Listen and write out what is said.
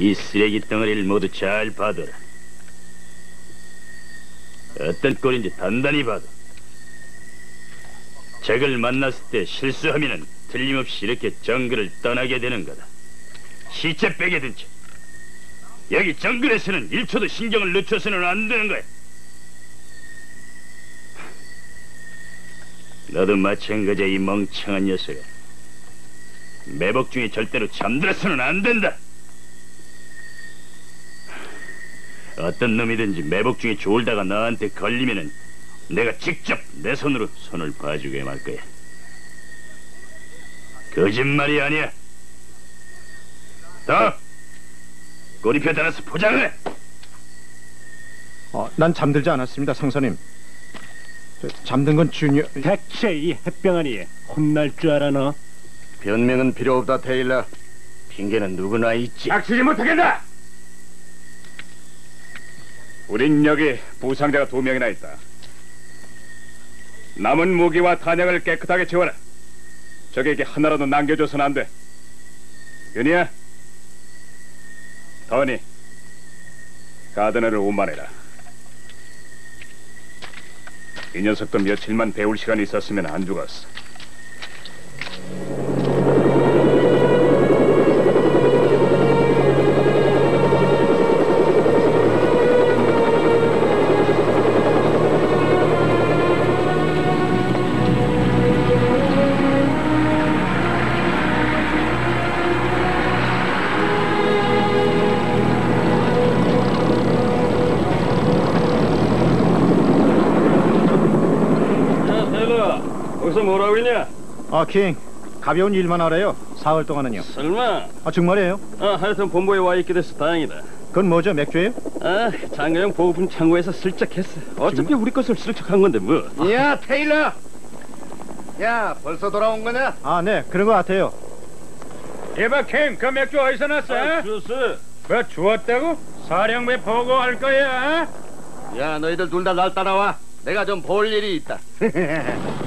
이 쓰레기 덩어리를 모두 잘 봐둬라. 어떤 꼴인지 단단히 봐둬. 적을 만났을 때 실수하면은 틀림없이 이렇게 정글을 떠나게 되는 거다. 시체 빼게 된 척. 여기 정글에서는 1초도 신경을 늦춰서는 안 되는 거야. 너도 마찬가지야 이 멍청한 녀석아. 매복 중에 절대로 잠들어서는 안 된다. 어떤 놈이든지 매복 중에 졸다가 나한테 걸리면은 내가 직접 내 손으로 손을 봐주게 말 거야. 거짓말이 아니야. 더 꼬리표 달아서 포장을 해. 어, 난 잠들지 않았습니다, 상사님. 저, 잠든 건 주니어... 대체 이 햇병아니 혼날 줄 알아 너? 변명은 필요 없다 테일러. 핑계는 누구나 있지. 닥치지 못하겠다. 우린 여기 부상자가 두 명이나 있다. 남은 무기와 탄약을 깨끗하게 채워라. 적에게 하나라도 남겨줘서는 안 돼. 윤희야, 더니, 가드너를 운반해라. 이 녀석도 며칠만 배울 시간이 있었으면 안 죽었어. 거기서 뭐라고 있냐? 아, 킹. 가벼운 일만 하래요. 사흘 동안은요. 설마? 아, 정말이에요? 아, 하여튼 본부에 와 있게 돼서 다행이다. 그건 뭐죠, 맥주예요? 아, 장가영 보호품 창고에서 슬쩍 했어. 어차피 우리 것을 슬쩍 한 건데 뭐. 야 테일러. 야 벌써 돌아온 거냐? 아, 네, 그런 것 같아요. 이봐 캠, 그 맥주 어디서 났어? 아, 주스. 그 주웠다고? 사령부에 보고할 거야. 야 너희들 둘 다 날 따라와. 내가 좀 볼 일이 있다.